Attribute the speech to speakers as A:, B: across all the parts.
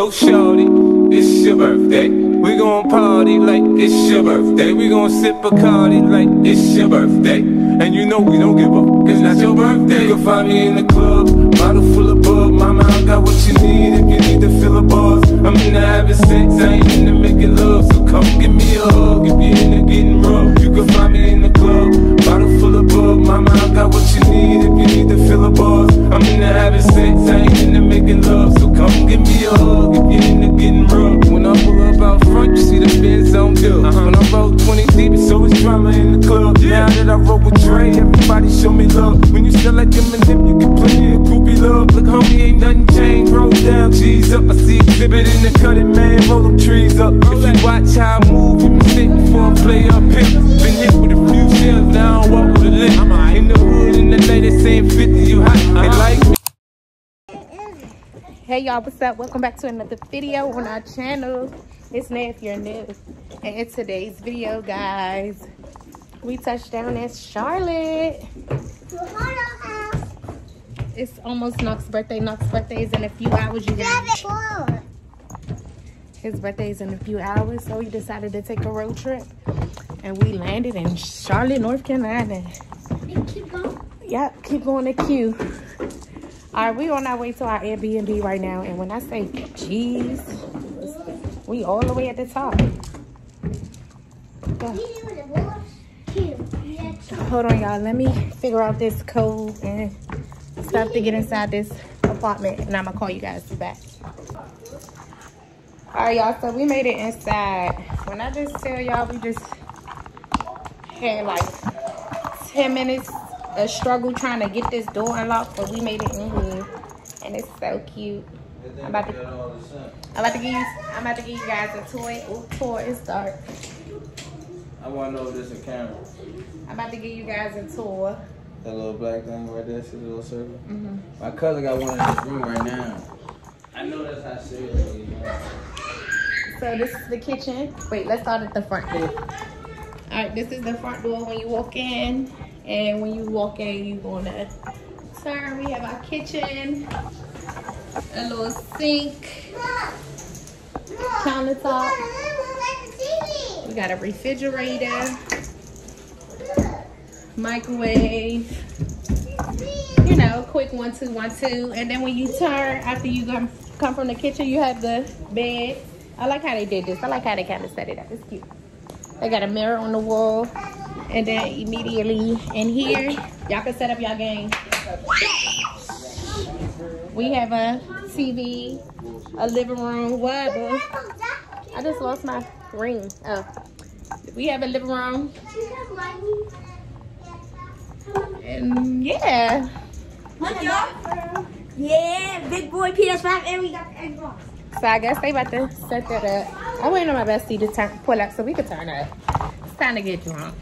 A: Go shorty, it's your birthday. We gon' party like it's your birthday. We gon' sip Bacardi like it's your birthday. And you know we don't give up, it's not your birthday. You can find me in the club, bottle full of bub. Mama, I got what you need if you need to fill a buzz. I'm into having sex, I ain't into making love. So come give me a hug if you're into getting rough. You can find me in the club, bottle full of bub. Mama, I got what you need if you need to fill a buzz. I'm into having sex, I ain't into making love. So come give me a hug if you're into getting rough. When I pull up out front, you see the Benz on dubs. Uh-huh. When I roll 20 deep, it's always drama in the club. Now that I roll with Dre, everybody show me love. When you sell like Eminem, you can play a groupie love. Look, homie, ain't nothing changed. Roll down, G's up. I see Xzibit in the cutting, man. Roll them trees up. If you watch how I move, you been sitting before I play up here. Been hit with a few shells, now I walk with a limp. In the hood, in the lady saying 50, you hot. They uh-huh. like me.
B: Hey y'all, what's up? Welcome back to another video on our channel. It's Nay if you're new. And in today's video, guys, we touched down at Charlotte. It's almost Knox's birthday. Knox's birthday is in a few hours, you guys. His birthday is in a few hours, so we decided to take a road trip. And we landed in Charlotte, North Carolina. Keep going. Yep, keep going to Q. All right, we on our way to our Airbnb right now, and when I say cheese, we all the way at the top. Yeah. Hold on, y'all. Let me figure out this code and stuff to get inside this apartment, and I'm gonna call you guys back. All right, y'all. So we made it inside. When I just tell y'all, we just had like 10 minutes of struggle trying to get this door unlocked, but we made it in here, and it's so cute. I'm about to, I'm about to give you, I'm about to give you guys a toy. Ooh, tour. It's dark.
C: I want to know if there's a camera.
B: I'm about to give you guys a tour.
C: That little black thing right there, see the little circle?
B: hmm
C: My cousin got one in his room right now. I know that's how serious it is.
B: So this is the kitchen. Wait, let's start at the front door. All right, this is the front door when you walk in, and when you walk in, you gonna turn. We have our kitchen, a little sink, countertop. We got a refrigerator, microwave. You know, quick one two one two. And then when you turn after you come come from the kitchen, you have the bed. I like how they did this. I like how they kind of set it up. It's cute. They got a mirror on the wall. And then immediately in here, y'all can set up y'all game. We have a TV, a living room, what? I just lost my ring. Oh. We have a living room. And yeah.
D: Yeah, big boy PS5, and we got the Xbox.
B: So I guess they about to set that up. I waited on my bestie to turn pull up so we could turn up. It's time to get drunk.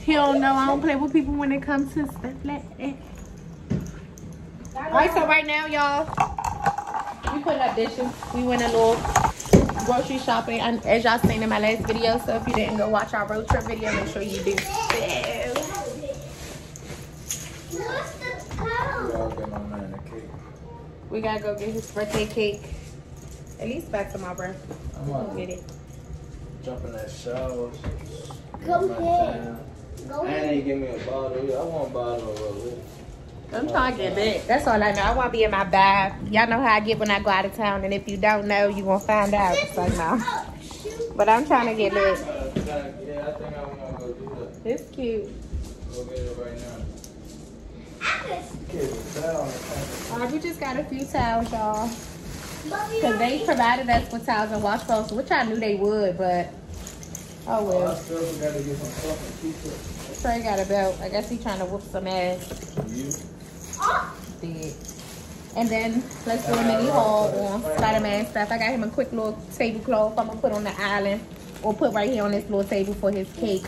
B: He don't know I don't play with people when it comes to stuff like that. Alright, so right now, y'all, we put up dishes. We went a little grocery shopping, and as y'all seen in my last video. So if you didn't go watch our road trip video, make sure you do. so.
D: What's the
C: We got my man a cake.
B: We gotta go get his birthday cake. At least back to my birthday.
C: I'm
B: We'll
C: gonna
B: get it.
C: jump in that shower.
D: Go
C: my
D: ahead.
C: time.
D: Go
C: And
D: ahead.
C: they give me a bottle. I want a bottle of rosé.
B: I'm trying to get lit. That's all I know. I want to be in my bath. Y'all know how I get when I go out of town, and if you don't know, you gonna find out. So no. But I'm trying to get lit.
C: Yeah, I think I want to go do that.
B: It's cute.
C: Go get it right now. Kids, that on the camera.
B: All right, we just got a few towels, y'all. Cause they provided us with towels and washcloths, which I knew they would, but oh well.
C: still got to get some fucking pizza.
B: Trey got a belt. I guess he's trying to whoop some ass. And then let's do a mini haul on Spider-Man stuff. I got him a quick little tablecloth I'm gonna put on the island or put right here on this little table for his cake.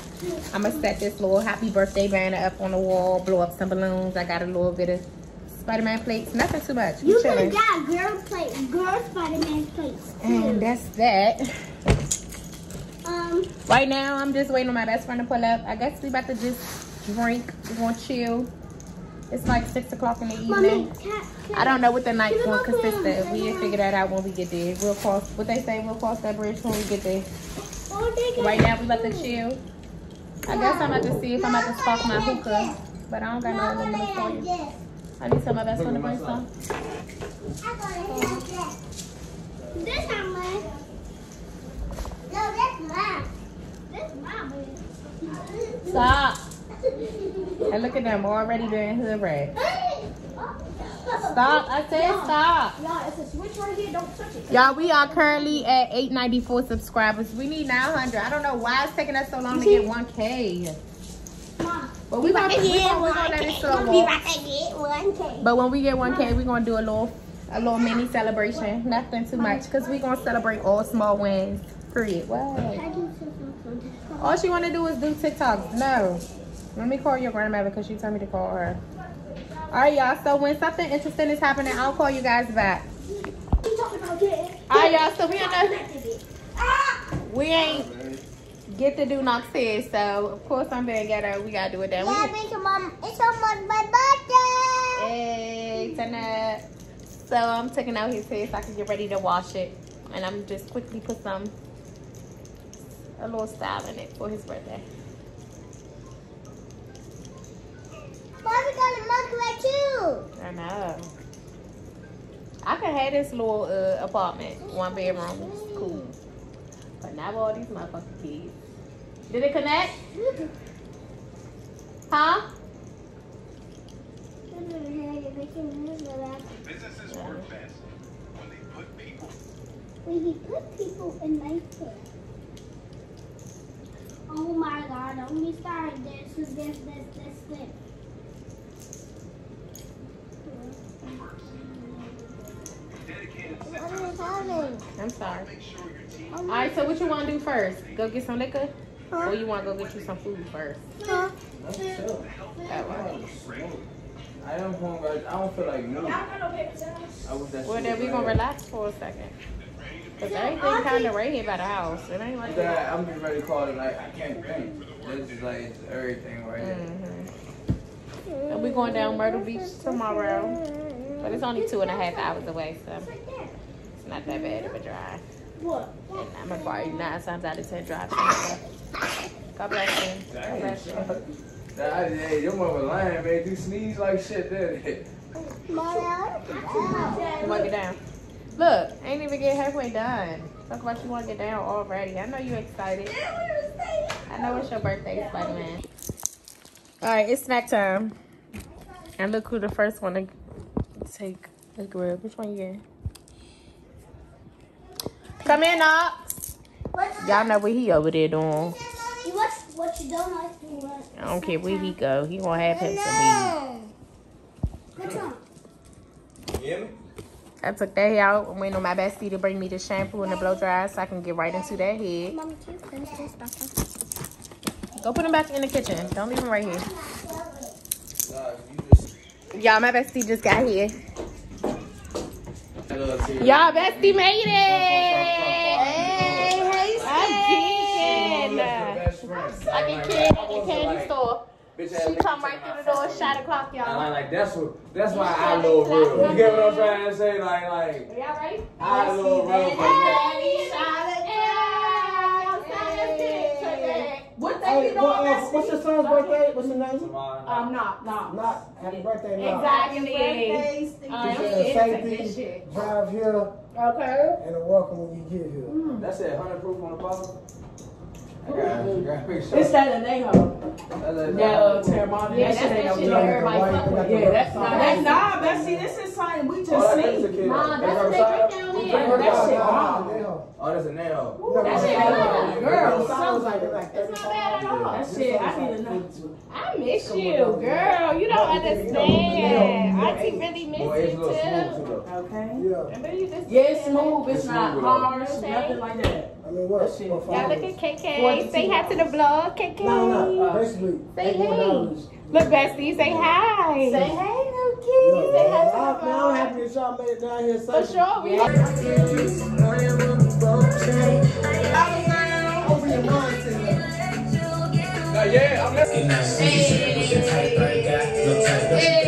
B: I'm gonna set this little happy birthday banner up on the wall, blow up some balloons. I got a little bit of Spider-Man plates. Nothing too much.
D: You could have got girl plate, girl Spider-Man plates.
B: And that's that.
D: Um,
B: Right now, I'm just waiting on my best friend to pull up. I guess we about to just drink. We're gonna chill. It's like six o'clock in the
D: mommy,
B: evening.
D: can, can,
B: I don't know what the night's
D: Can we
B: gonna consist of. We
D: the
B: will figure that out when we get there. We'll cross what they say. We'll cross that bridge when we get there.
D: Oh,
B: Right now, we about to chill. I guess I'm about to see if I'm about to spark my hookah, but I don't got no
D: Mama,
B: aluminum
D: they
B: foil.
D: have this.
B: I need some of my best friend to bring some.
D: I thought it had this. This not mine. No, that's mine. That's mine.
B: Stop. And look at them already doing hood rat. Stop. I said stop.
D: Y'all, it's a switch right here. Don't touch it.
B: Y'all, we are currently at 894 subscribers. We need 900. I don't know why it's taking us so long to get 1K.
D: Mom,
B: But we gonna, we gonna, we gonna let it slow walk.
D: one K.
B: But when we get 1K, we're gonna do a little a little mini celebration. Nothing too much. Because we're gonna celebrate all small wins. Period. What? All she wanna do is do TikToks. No. Let me call your grandmother because she told me to call her. Alright, y'all. So when something interesting is happening, I'll call you guys back.
D: You talking about it?
B: Alright, y'all. So we the we ain't get to do Knox here, so of course I'm being ghetto. We gotta do it then. We
D: Yeah, thank you, Mom. It's almost my birthday.
B: Hey, Tana. So I'm taking out his hair so I can get ready to wash it. And I'm just quickly put some, a little style in it for his birthday.
D: Like.
B: I know. I could have this little uh, apartment, one bedroom, cool. But not with all these motherfucking kids. Did it connect? Huh?
E: Businesses work best when they put people
D: When he put people in my face. Oh my god, don't me start this, this, this, this, this,
B: I'm sorry.
E: make sure your team
B: All right, so what you want to do first? Go get some liquor? Or you want to go get you some food first?
D: Huh?
C: That's chill.
B: That way.
C: I don't want to, I don't feel like moving. I wish that
B: Well, then
C: was
B: we gonna relax for a second. Cause everything kind of right here by the house. It ain't like that.
C: That, I'm just ready to call it like I can't think. This is like it's everything right here.
B: hmm And we going down Myrtle Beach tomorrow, but it's only two and a half hours away, so it's not that bad of a drive.
D: What?
B: And I'm gonna probably nine times out of ten drive. to. God bless you. God bless you.
C: That, hey, your mother lying, man. You sneeze like shit, did
D: Mama,
B: You wanna get down? Look, ain't even get halfway done. Talk about you wanna get down already. I know you excited. I know it's your birthday, Spider Man. Alright, it's snack time. And look who the first one to take the grub. Which one you getting? Come in, Knox. Y'all know what he over there doing.
D: You what, what you don't like to what?
B: I don't care where he go. He gonna have him some
D: What's on?
C: You hear me?
B: I took that hair out. I'm waiting on my bestie to bring me the shampoo and the blow dryer so I can get right into that head.
D: Mommy, can you finish this back
B: Go put them back in the kitchen. Don't leave them right here.
C: Nah, you just.
B: Y'all, my bestie just got here.
C: I love seeing-
B: Y'all, bestie made it.
C: Hey,
B: I'm geeking.
C: Best friend.
B: Like a kid at the candy store. She come right through the door, shot o'clock,
C: I
B: y'all.
C: like that's what that's why I love real. You get what I'm trying to say? Like like
B: Y'all ready?
C: I love real. for
B: What
F: Hey, what, uh, what's your son's birthday? What's his name?
C: that.
B: Um, not, not.
F: Not happy birthday, not.
B: Exactly.
F: Just,
B: Alright,
F: uh,
B: scared to
F: safety, drive here,
B: Okay.
F: and a welcome when you get here.
C: That's it, hundred proof on the bottle. I gotta, I gotta make sure.
G: It's that Anejo.
C: That's it.
G: That uh, Teremana.
B: Yeah,
G: that shit ain't
B: that's that shit
G: joke.
B: everybody fuck with.
G: Yeah, that's not. That's nah, but see, this is something we
C: Oh,
G: just
C: that's a
G: seen.
B: Nah, that's what they
C: Riverside?
B: Drink down
C: We
B: there.
C: drink
G: That shit
C: Riverside.
G: bomb.
C: Oh, that's a nail.
G: That shit
B: good.
G: Girl,
F: sounds like it's like
B: It's not bad at all.
G: That shit, I need to know.
B: I miss you, girl. You don't understand. Auntie really miss
C: Boy,
B: you too.
C: too.
G: Okay.
F: Yeah,
B: Remember you just
G: Yeah, it's smooth. It's
C: It's
G: not
C: smooth,
G: harsh. Nothing like that.
F: I mean, what?
G: That shit.
F: what
B: Y'all look at KK. Say hi to the vlog, KK.
F: No, no, basically,
B: Say hey. Look, bestie, say hi.
G: Say hey, little You say hi to
F: I'm, now I'm happy that y'all made it down here
G: For sure. We
F: Open your mind to it.
B: Exactly.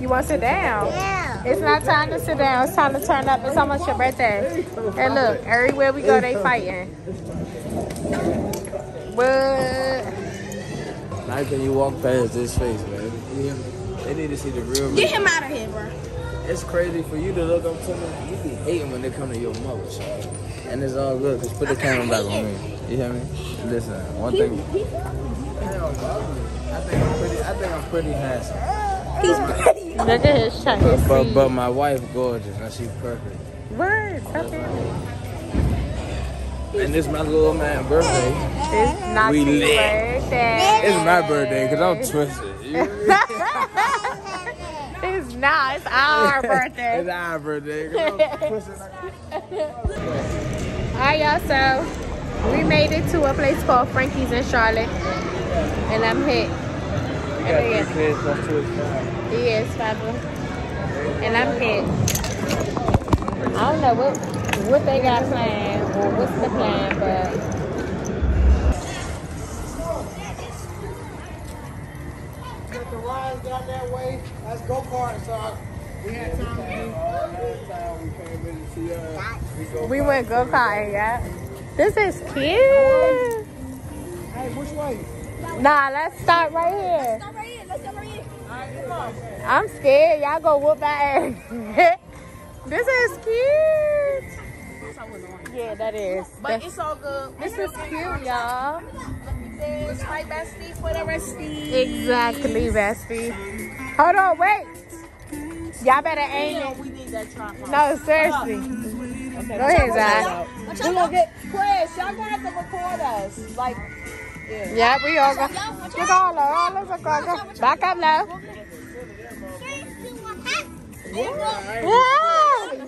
B: You want to sit down?
D: Yeah.
B: It's not time to sit down. It's time to turn up. It's almost your birthday. And look, everywhere we go, they fighting. What?
C: Nice when you walk past this face, man. They need to see the real me.
D: Get him out of here, bro.
C: It's crazy for you to look up to me. You be hating when they come to your mother, so. And it's all good, because put the camera back on me. You hear me? Listen, one thing. It don't bother me. I think I'm pretty, I think I'm pretty handsome.
B: Look at his shot. His
C: But, but my wife gorgeous, and she perfect.
B: Words. Okay.
C: And this my little man birthday.
B: It's not
C: We
B: his
C: lit.
B: birthday.
C: It's my birthday, because I'm twisted. You hear me?
B: it's not. It's our birthday.
C: it's
B: birthday.
C: our birthday, 'cause I'm twisted
B: Alright, y'all. So we made it to a place called Frankie's in Charlotte, and I'm hit.
C: We
B: And
C: got three kids on Twitch now.
B: He is. And I'm hit. I don't know what what they got planned or what's the plan, but
F: the rides down that way. That's go kart, so we had time to do.
C: Last time we came in to see her, we go
B: we went go karting, yeah. This is cute.
F: Hey, which way?
B: Nah, let's start right here.
D: Stop right here. Let's stop right here.
B: I'm scared. Y'all go whoop my ass. this is cute. Yeah, that is.
G: But
B: That's-
G: it's all good.
B: this is cute, y'all.
G: It's my bestie for the restie.
B: Exactly, bestie. Hold on, wait. Y'all better aim
G: Yo,
B: it.
G: we need that tripod.
B: No, seriously. Go ahead, Zai.
G: We're gonna get Chris. Y'all gonna have to record us. Like,
B: Yeah, we all go. You go, low. All of us go. go. Back up now. Yeah.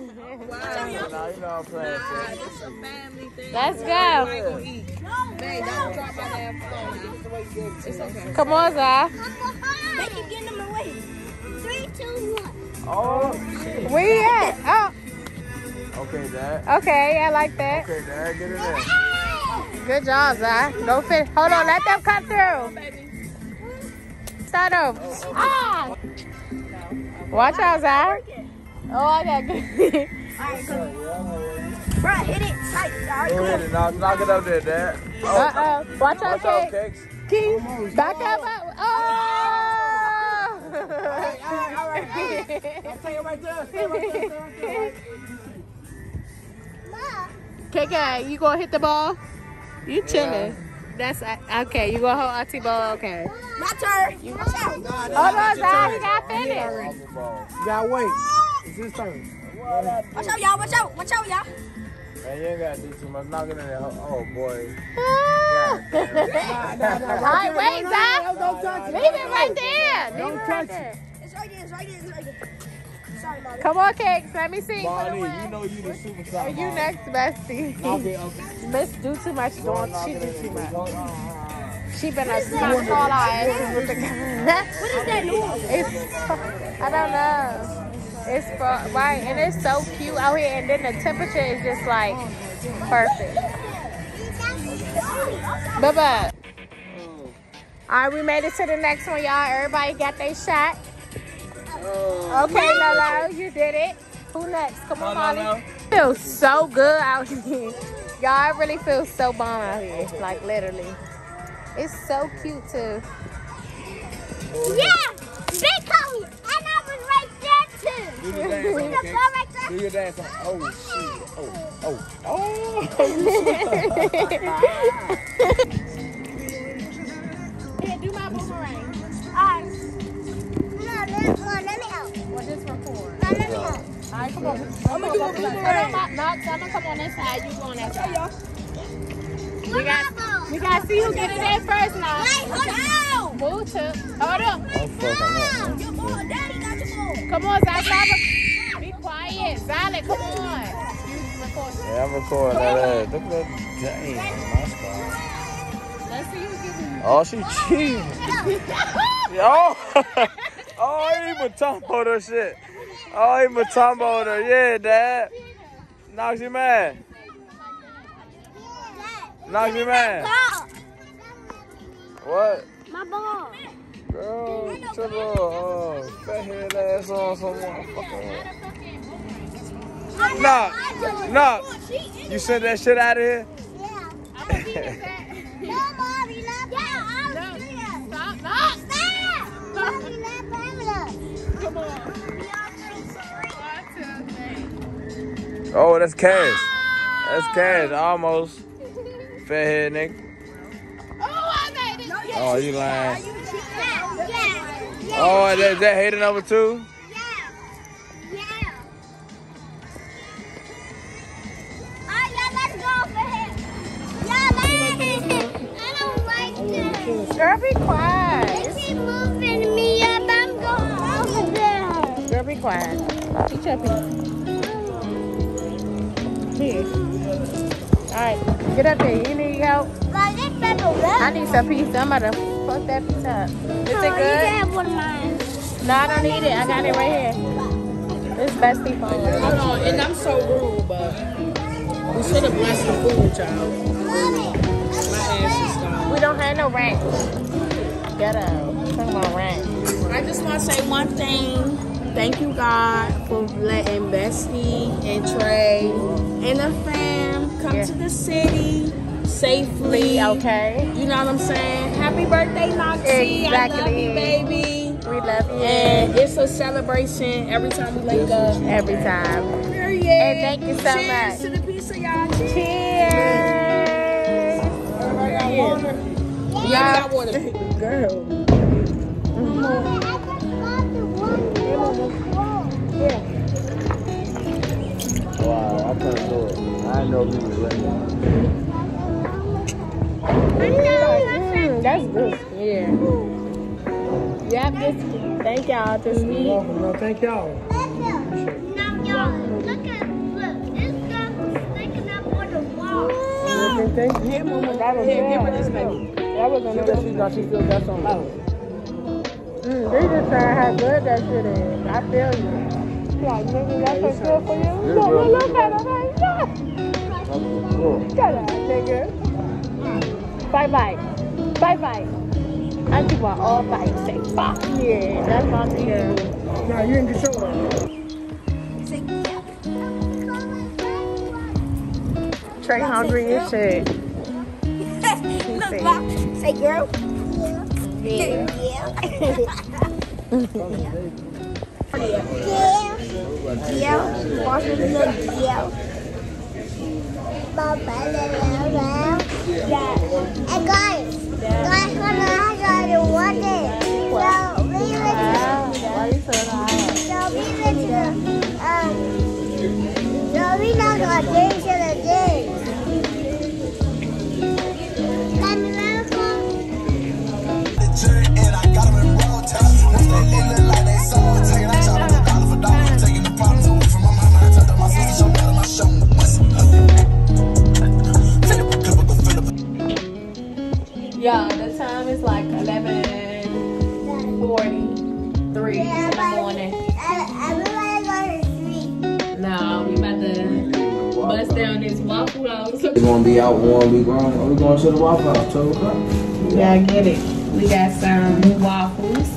C: Nah, you know I'm playing. shit.
G: it's a family thing.
B: Let's
G: Everybody
B: go.
G: gonna eat. Babe, don't drop my damn phone. It's okay.
B: Come on, Zai.
D: They keep getting them away. Three, two, one.
C: Oh,
B: Where you at? Oh,
C: okay, Dad.
B: okay. I like that.
C: Okay, Dad, get in there.
B: Good job, Zai. Don't fit. Hold on. Let them come through. Start over. Ah. Watch out, Zai. Oh, I got good.
D: Bro, hit it tight. All
C: Go ahead and knock, knock it up there, Dad. Oh,
B: Uh-oh. Watch out,
C: watch out,
B: Kate.
C: Cakes.
B: Key, back up. up. Oh!
F: Stay right there. Stay right there. Stay right there.
B: KK, you gonna hit the ball? You chilling. That's okay. You gonna hold Auntie ball? Okay.
D: My turn. Watch out.
B: Hold on, Zai. He got finished.
C: Off the ball.
F: You gotta wait. It's his turn.
D: Watch out, y'all. Watch out. Watch out, y'all.
C: Man, you ain't gotta do too much. Knock it in there. Oh, boy.
B: Ah.
F: Nah, nah, nah.
B: All right, wait, Zai.
F: Don't, don't touch it.
B: Leave it right there. Leave
F: Don't
B: it right
F: touch
B: there.
D: It's right there. It's right there. It's right there. Sorry about it.
B: Come on, Cakes. Let me see.
C: Bonnie, you know you the superstar.
B: Are You next, bestie.
F: Okay, okay.
B: Miss do too much. Don't
C: Knock
B: she do too much. She been a smart call our asses with the
D: What is that noise?
B: It's I don't know. It's for right, and it's so cute out here, and then the temperature is just like perfect. Bye bye. All right, we made it to the next one, y'all. Everybody got their shot. Oh. Okay, Lolo, you did it. Who next? Come on, Molly. Feels so good out here. Y'all it really feels so bomb out here. Like literally. It's so cute too.
D: Yeah. Big Cody. And I was right there, too.
C: do the dance,
D: See
C: on,
D: the right there?
C: Do your dance. Oh, shit. Oh, oh, oh.
B: All right, come on. I'm gonna do a boomerang. Hold on, Knox, I'm gonna come on this side. You go on that side. We got. We gotta see who get it in first now.
D: Wait, hold on.
B: Move to. Hold up.
C: I'm fucking.
D: Your ball, daddy got your ball.
B: Come on, Zai. Be quiet. Silent. Come on.
C: Yeah, I'm recording that ass. Look at that. Dang, my spot.
B: Let's see who get it.
C: Oh, she cheating. oh, oh, he even talking about her shit. Oh, he even talking about her. Yeah, dad. Noxy man. Noxy man.
D: Ball.
C: What?
D: My ball.
C: Girl, get your little uh, fat head ass on some motherfucker. Nah, nah. You sent that shit out of here?
D: Yeah.
B: Yeah.
D: No, mommy, not that. I was doing that.
B: Stop. Stop.
D: Stop.
C: Oh, that's cash. That's cash, almost. Fat head nigga.
B: Oh, I made it.
C: Oh, you lying.
D: Yeah. Yeah. Yeah.
C: Oh, that, that hater number two?
D: Yeah. Yeah. Oh, yeah, let's go for him. Yeah. I don't like this.
B: Girl, be quiet.
D: They keep moving me up. I'm going over there.
B: Girl, be quiet. Eat your piece. All right, get up there. You need help? I need some pizza. I'm about to fuck that pizza up. Is
D: Oh,
B: it
D: you can
B: good?
D: have one of mine.
B: No, I don't need it. I got it right here. This bestie phone.
G: Hold on, and I'm so rude, but we should have blessed the food, y'all. My ass is gone.
B: We don't have no rank. Ghetto. Talking about rank.
G: I just want to say one thing. Thank you, God, for letting Bestie and Trey and the fam come
B: Yeah.
G: to the city safely.
B: Okay.
G: You know what I'm saying? Happy birthday, Noxie. I love
B: Exactly.
G: you, baby.
B: We love you.
G: And it's a celebration every time we link up.
B: Every time.
G: Period.
B: And thank you so
G: Cheers
B: much.
G: to the pizza, y'all. Cheers.
B: Cheers.
G: Yeah, I got water. Girl.
C: Wow, I couldn't do it. I didn't know he was ready.
B: Mm, that's good. Yeah. Yep, this, thank y'all. This week.
F: welcome. No, thank y'all.
D: Now, y'all, look at look. This stuff is sticking up on the wall.
F: You think they?
G: Here, mama.
B: That was
G: Here, give her this, baby.
B: That was another.
F: she got, she still got some left.
B: Mm, they just saying how good that shit is. I feel you. Bye bye. Bye bye. I keep on all fights. Say fuck yeah. That's my nigga.
F: Nah, you ain't get your one.
B: Trey hungry as shit.
D: Look, Mom. Say, girl.
B: Yeah.
D: Yeah. Yeah. Yeah. Baba, la, la, la. Yeah. Hey, guys. Guys, hold on. I got to watch it. So, we went
B: Wow, why you so loud?
D: so we went to the, um, so we not gonna dance to the dance. Can you let us go?
B: Yo,
C: We're gonna be out when we going. Oh, we going to the Waffle House, 12 o'clock.
B: Yeah, I get it. We got some waffles.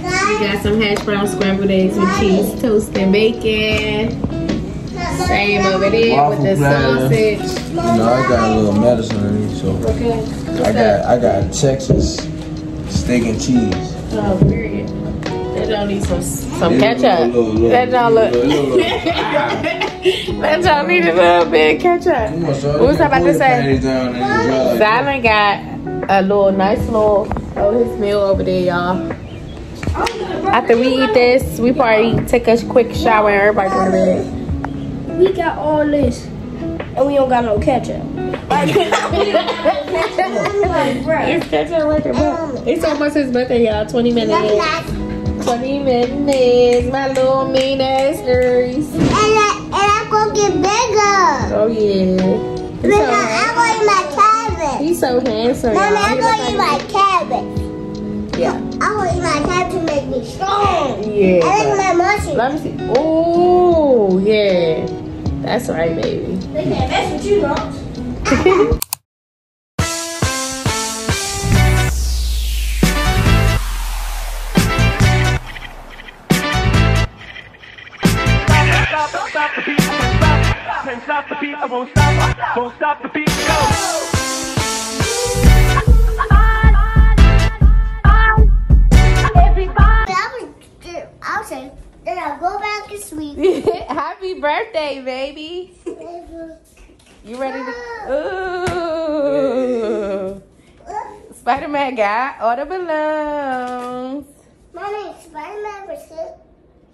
B: We got some hash brown scrambled eggs with cheese, toast, and bacon. Same over there with the
C: platter.
B: sausage.
C: You know, I got a little medicine in me, so
B: Okay.
C: I got I got Texas steak and cheese.
B: Oh, period. That don't need some some ketchup.
C: little, little,
B: That don't look. That don't need a little bit of ketchup.
C: Come on, son.
B: What was I about to say?
C: Panties down in the jar.
B: Silent got a little nice little oh his meal over there, y'all. After we eat this, we probably take a quick shower and everybody go to bed.
D: We got all this, and we don't got no ketchup.
B: It's catch your record, bro. Um, it's almost his birthday, y'all. 20 minutes. 20 minutes. My little mean ass Aries.
D: And, I, and I'm gonna get bigger.
B: Oh, yeah. He's
D: Because
B: so,
D: I'm gonna eat my cabbage.
B: he's so handsome, y'all.
D: Mommy, I'm gonna eat my cabbage.
B: Yeah.
D: I'm gonna eat my cabbage to make me strong.
B: Yeah.
D: I like my muscle.
B: Let me see. Oh, yeah. That's right, baby.
D: They can't mess with you, don't.
E: I won't stop. Won't stop the beat, go.
D: I was, I'll then I'll go back to sleep.
B: Happy birthday, baby. You ready to? Ooh. Spider Man got all the balloons.
D: Mommy, Spider-Man was sick.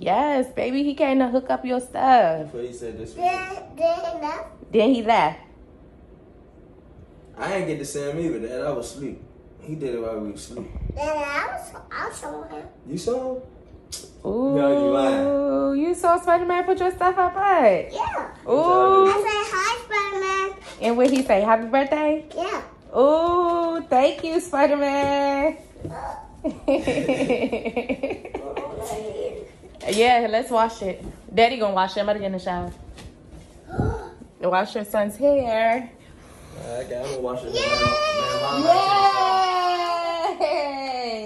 B: Yes, baby, he came to hook up your stuff.
C: What he said this week.
D: Then, then he left.
B: Then he left.
C: I ain't get to see him either. Dad, I was asleep. He did it while we was asleep.
D: Then I was, I saw him.
C: You saw him?
B: Ooh,
C: No, you lying.
B: you saw Spider Man put your stuff up, right?
D: Yeah.
B: Ooh,
D: I said, hi, Spider-Man.
B: and what he say? Happy birthday.
D: Yeah.
B: Ooh, thank you, Spider Man. yeah, let's wash it. Daddy gonna wash it. I'm about to get in the shower. Wash your son's hair.
C: Alright, okay, I'm gonna watch it.
B: Yay!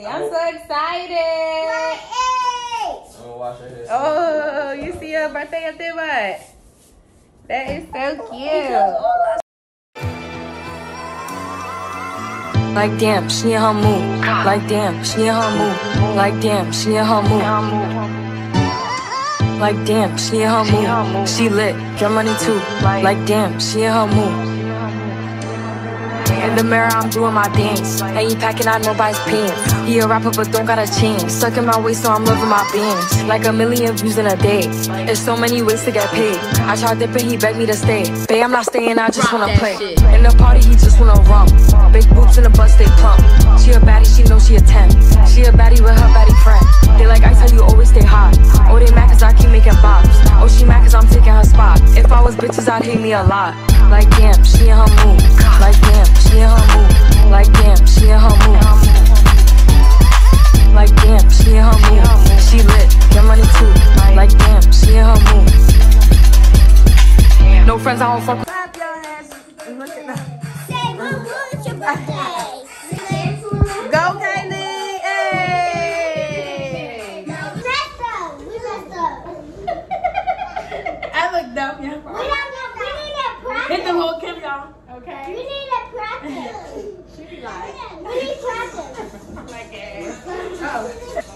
B: I'm so excited.
C: I'm gonna watch it here.
B: Oh, you see your birthday up there, what? That is so cute.
H: Like damn, she in her mood. Like damn, she in her mood. Like damn, she in her mood. Like damn, she in her mood. She lit, get money too. Like damn, she in her mood. In the mirror, I'm doing my dance. Ain't packing out nobody's pants. He a rapper, but don't got a chance. Stuck in my waist, so I'm loving my beans. Like a million views in a day. There's so many ways to get paid. I tried dipping, he begged me to stay. Babe, I'm not staying, I just wanna play. In the party, he just wanna rum. Big boobs in the bus, they plump. She a baddie, she know she a 10. She a baddie with her baddie friend. They like, I tell you, always stay hot. Oh, they mad cause I keep making bops. Oh, she mad cause I'm taking her spot. If I was bitches, I'd hate me a lot. Like, damn, she in her mood. Like, damn, she in her mood. Like, damn, she in her mood. Like, damn, she in her mood. She lit, get money too. Like, damn, she in her mood. No friends, I don't fuck with.
D: Say, when was your birthday? Practice. What
F: oh.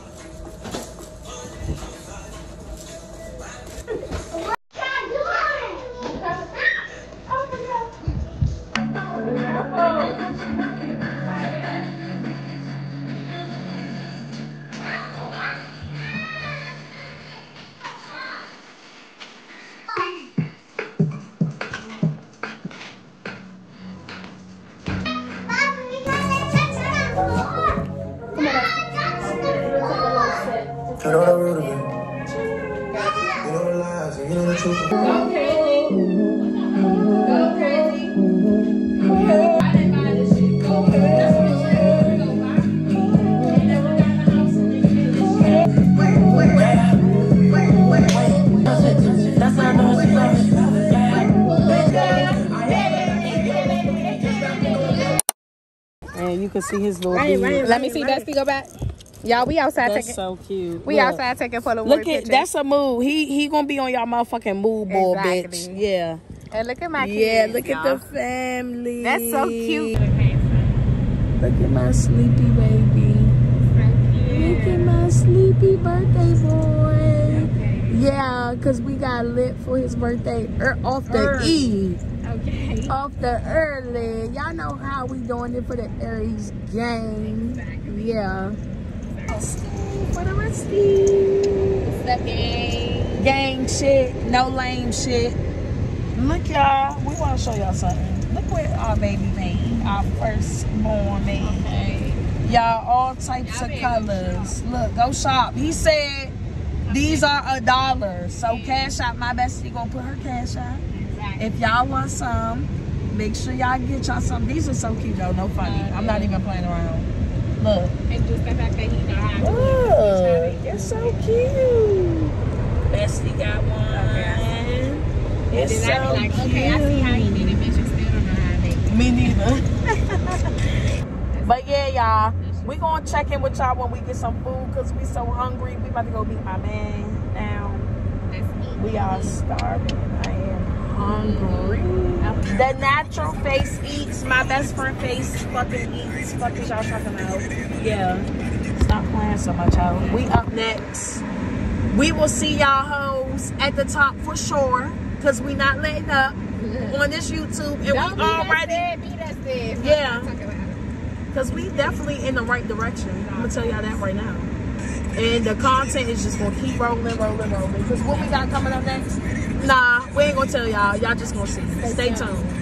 F: Little
G: Right,
F: beard.
G: right,
B: Let me see Dusty go back. Y'all, we outside
F: That's
B: taking.
F: so cute.
B: we
F: Look.
B: outside taking photo
F: Look at that's a move. He he gonna be on y'all motherfucking mood board,
B: Exactly.
F: bitch. Yeah.
B: And look at my kids.
F: Yeah, look at the family.
B: That's so cute.
F: Look at my sleepy baby. Look at my sleepy birthday boy. Yeah, cause we got lit for his birthday er, off the E.
B: Okay.
F: Off the early. Y'all know how we doing it for the Aries gang. Yeah. For the rusty. Gang Gang shit, no lame shit. Look y'all, we wanna show y'all something. Look what our baby made. our first firstborn baby. Y'all, all types of colors. Look, go shop. He said these are a dollar. So cash out. My bestie gonna put her cash out. If y'all want some, make sure y'all get y'all some. These are so cute though. No funny. Oh, I'm not even playing around. Look.
B: And just the fact that he know how to
F: Look, it's so cute. Bestie got one. It's
B: And then I
F: so
B: be like, okay, I see how he did it, bitch. You still don't know how to make it.
F: Me neither. but yeah, y'all, we gonna check in with y'all when we get some food because we so hungry. We about to go meet my man now. We are starving. I am hungry. The natural face eats. My best friend face fucking eats. Fuck is y'all talking about? Yeah. Stop playing so much, y'all. We up next. We will see y'all hoes at the top for sure. Cause we not letting up on this YouTube. And
B: Don't
F: we already
B: that sad.
F: Yeah.
B: Talking about it.
F: Because we definitely in the right direction. I'm to tell y'all that right now. And the content is just to keep rolling, rolling, rolling. Because what we got coming up next? Nah, we ain't to tell y'all. Y'all just to see. Stay tuned.